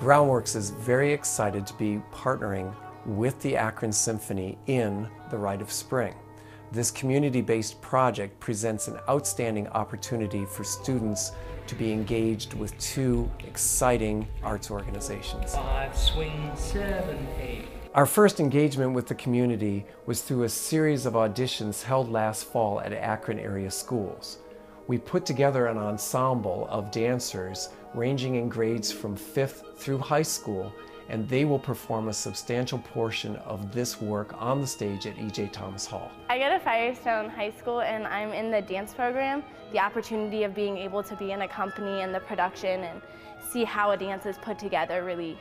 Groundworks is very excited to be partnering with the Akron Symphony in The Rite of Spring. This community-based project presents an outstanding opportunity for students to be engaged with two exciting arts organizations. Five, swing, seven, eight. Our first engagement with the community was through a series of auditions held last fall at Akron area schools. We put together an ensemble of dancers ranging in grades from 5th through high school, and they will perform a substantial portion of this work on the stage at E.J. Thomas Hall. I go to Firestone High School and I'm in the dance program. The opportunity of being able to be in a company and the production and see how a dance is put together really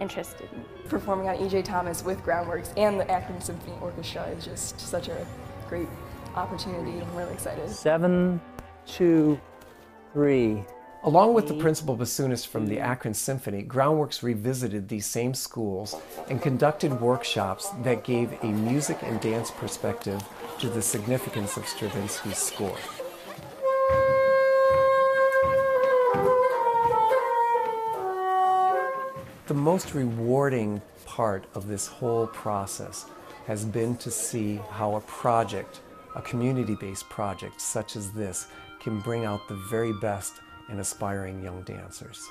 interested me. Performing on E.J. Thomas with Groundworks and the Akron Symphony Orchestra is just such a great opportunity. I'm really excited. Seven, two, three. Along with the principal bassoonist from the mm-hmm. Akron Symphony, Groundworks revisited these same schools and conducted workshops that gave a music and dance perspective to the significance of Stravinsky's score. The most rewarding part of this whole process has been to see how a project, a community-based project such as this, can bring out the very best in aspiring young dancers.